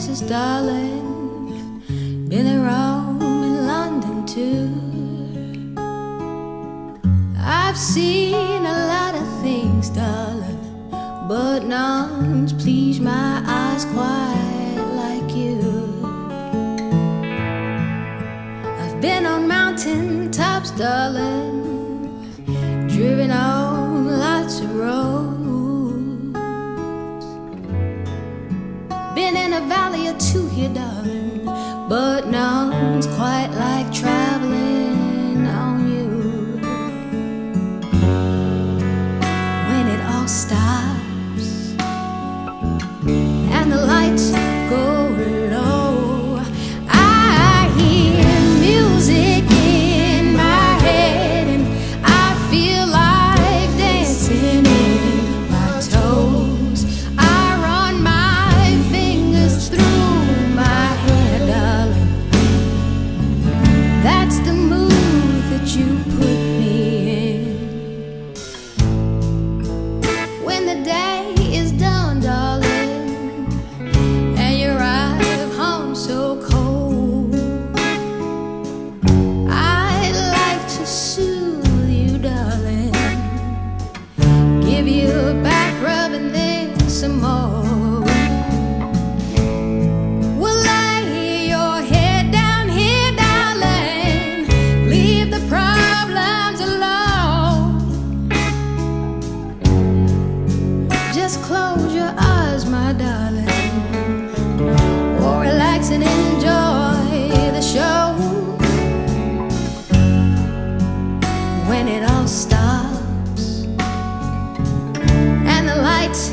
places, darling. Been in Rome and London too. I've seen a lot of things, darling, but none's pleased my eyes quite like you. I've been on mountain tops, darling, driven on here, darling, but none's quite like traveling on you. When it all stops and enjoy the show. When it all stops and the lights